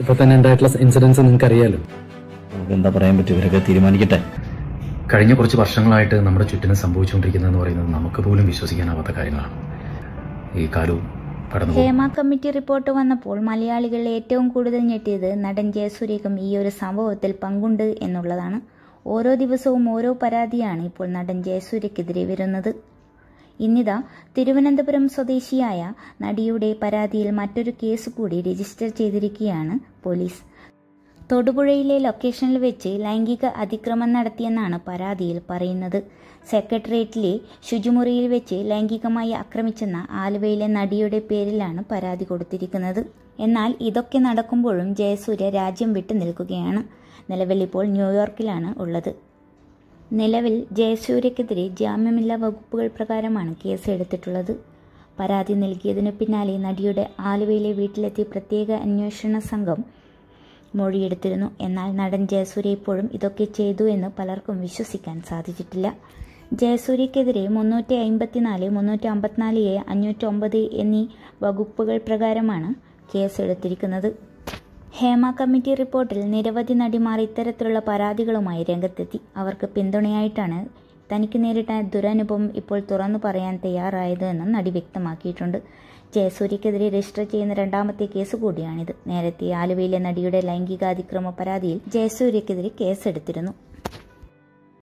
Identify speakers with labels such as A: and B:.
A: ഇപ്പൊ തന്നെ ഉണ്ടായിട്ടുള്ള ഇൻസിഡൻസ് നിങ്ങൾക്ക് അറിയാലോ
B: നമുക്ക് എന്താ പറയാൻ പറ്റും ഇവരൊക്കെ തീരുമാനിക്കട്ടെ.
A: കഴിഞ്ഞ കുറച്ച് വർഷങ്ങളായിട്ട് നമ്മുടെ ചുറ്റിനും സംഭവിച്ചുകൊണ്ടിരിക്കുന്നതെന്ന് പറയുന്നത് നമുക്ക് പോലും വിശ്വസിക്കാനാവാത്ത കാര്യങ്ങളാണ്. ഈ കാലവും.
C: ഹേമ കമ്മിറ്റി റിപ്പോർട്ട് വന്നപ്പോൾ മലയാളികൾ ഏറ്റവും കൂടുതൽ ഞെട്ടിയത് നടൻ ജയസൂര്യക്കും ഈ ഒരു സംഭവത്തിൽ പങ്കുണ്ട് എന്നുള്ളതാണ്. ഓരോ ദിവസവും ഓരോ പരാതിയാണ് ഇപ്പോൾ നടൻ ജയസൂര്യക്കെതിരെ വരുന്നത്. ഇന്നിതാ തിരുവനന്തപുരം സ്വദേശിയായ നടിയുടെ പരാതിയിൽ മറ്റൊരു കേസ് കൂടി രജിസ്റ്റർ ചെയ്തിരിക്കുകയാണ് പോലീസ്. തൊടുപുഴയിലെ ലൊക്കേഷനിൽ വെച്ച് ലൈംഗിക അതിക്രമം നടത്തിയെന്നാണ് പരാതിയിൽ പറയുന്നത്. സെക്രട്ടേറിയറ്റിലെ ശുചിമുറിയിൽ വെച്ച് ലൈംഗികമായി ആക്രമിച്ചെന്ന ആലുവയിലെ നടിയുടെ പേരിലാണ് പരാതി കൊടുത്തിരിക്കുന്നത്. എന്നാൽ ഇതൊക്കെ നടക്കുമ്പോഴും ജയസൂര്യ രാജ്യം വിട്ടു നിൽക്കുകയാണ്. നിലവിൽ ഇപ്പോൾ ന്യൂയോർക്കിലാണ് ഉള്ളത്. നിലവിൽ ജയസൂര്യക്കെതിരെ ജാമ്യമില്ലാ വകുപ്പുകൾ പ്രകാരമാണ് കേസ് എടുത്തിട്ടുള്ളത്. പരാതി നൽകിയതിനു പിന്നാലെ നടിയുടെ ആലുവയിലെ വീട്ടിലെത്തി പ്രത്യേക അന്വേഷണ സംഘം മൊഴിയെടുത്തിരുന്നു. എന്നാൽ നടൻ ജയസൂര്യ ഇപ്പോഴും ഇതൊക്കെ ചെയ്തു എന്ന് പലർക്കും വിശ്വസിക്കാൻ സാധിച്ചിട്ടില്ല. ജയസൂര്യക്കെതിരെ മുന്നൂറ്റി അമ്പത്തിനാല് മുന്നൂറ്റി അമ്പത്തിനാല് എ അഞ്ഞൂറ്റി ഒമ്പത് എന്നീ വകുപ്പുകൾ പ്രകാരമാണ് കേസെടുത്തിരിക്കുന്നത് ഹേമ കമ്മിറ്റി റിപ്പോർട്ടിൽ നിരവധി നടിമാർ ഇത്തരത്തിലുള്ള പരാതികളുമായി രംഗത്തെത്തി. അവർക്ക് പിന്തുണയായിട്ടാണ് തനിക്ക് നേരിട്ട ദുരനുഭവം ഇപ്പോൾ തുറന്നു പറയാൻ തയ്യാറായത് എന്നും നടി വ്യക്തമാക്കിയിട്ടുണ്ട്. ജയസൂര്യക്കെതിരെ രജിസ്റ്റർ ചെയ്യുന്ന രണ്ടാമത്തെ കേസ് കൂടിയാണിത്. നേരത്തെ ആലുവയിലെ നടിയുടെ ലൈംഗികാതിക്രമ പരാതിയിൽ ജയസൂര്യക്കെതിരെ കേസെടുത്തിരുന്നു.